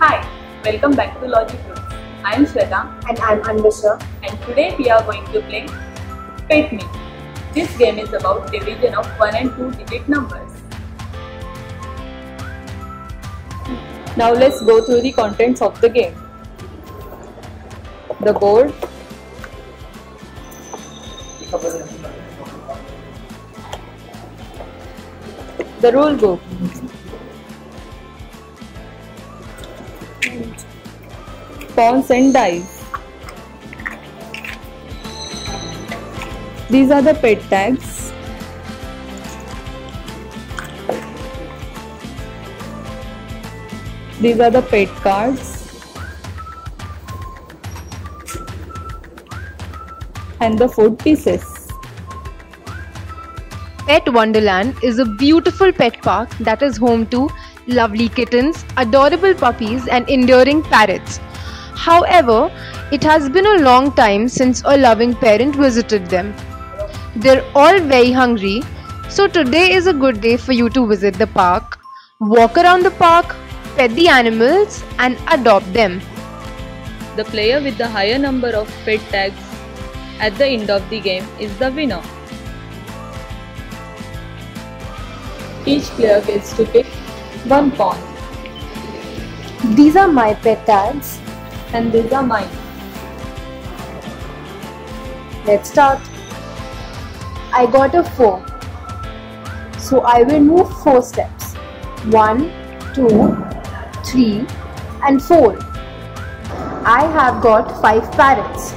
Hi, welcome back to Logic Roots. I am Shweta And I'm Anvisha. and today we are going to play Pet Me. This game is about division of 1 and 2 digit numbers. Now let's go through the contents of the game. The board, the rule book, pawns and dice. These are the pet tags. These are the pet cards. And the food pieces. Pet Wonderland is a beautiful pet park that is home to lovely kittens, adorable puppies, and enduring parrots. However, it has been a long time since a loving parent visited them. They're all very hungry, so today is a good day for you to visit the park, walk around the park, pet the animals, and adopt them. The player with the higher number of pet tags at the end of the game is the winner. Each player gets to pick one pawn These are my pet tags. And these are mine. Let's start. I got a 4. So I will move 4 steps. 1, 2, 3 and 4. I have got 5 parrots.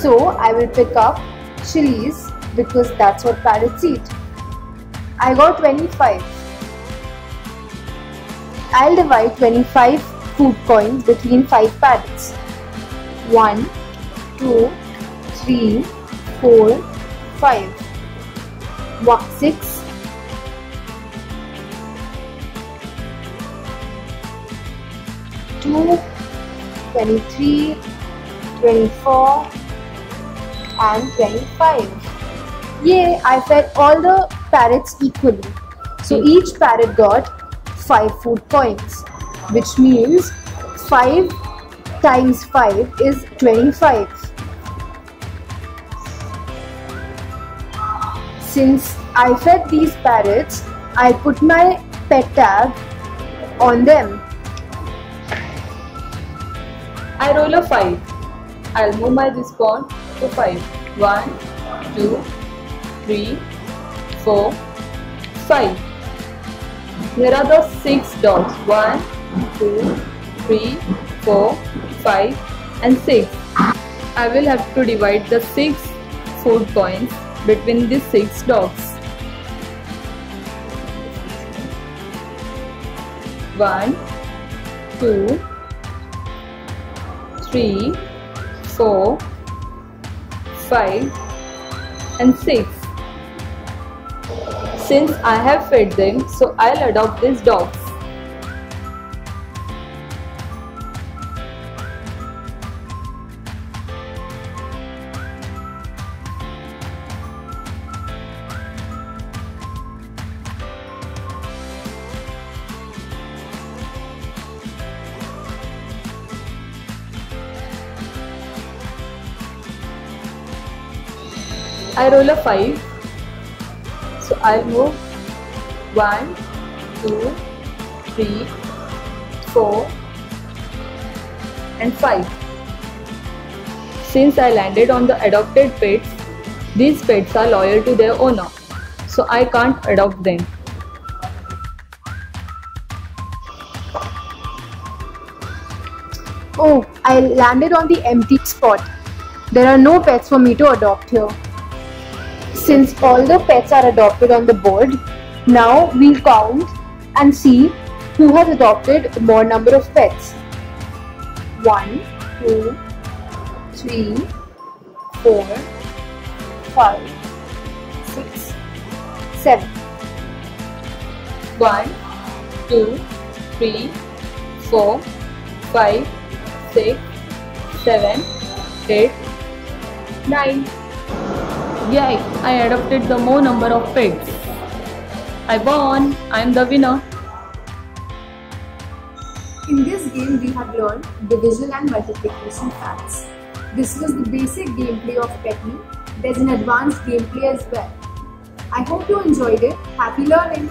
So I will pick up chilies because that's what parrots eat. I got 25. I'll divide 25 food coins between 5 parrots. 1, 2, 3, 4, 5. One, 6, 2, 23, 24 and 25. Yay, I fed all the parrots equally. So each parrot got 5 food coins, which means 5 times 5 is 25. Since I fed these parrots, I put my pet tag on them. I roll a 5. I'll move my pawn to 5. 1, 2, 3, 4, 5. Here are the 6 dots. 1, 2, 3, 4, 5 and 6. I will have to divide the 6 food coins between the 6 dogs. 1, 2, 3, 4, 5 and 6. Since I have fed them, so I'll adopt these dogs. I roll a 5. So I'll move 1, 2, 3, 4 and 5. Since I landed on the adopted pets, these pets are loyal to their owner. So I can't adopt them. Oh, I landed on the empty spot. There are no pets for me to adopt here. Since all the pets are adopted on the board, now we'll count and see who has adopted more number of pets. 1, 2, 3, 4, 5, 6, 7. 1, 2, 3, 4, 5, 6, 7, 8, 9. Yay! I adopted the more number of pets. I won! I'm the winner. In this game, we have learned division and multiplication facts. This was the basic gameplay of Pet Me. There's an advanced gameplay as well. I hope you enjoyed it. Happy learning!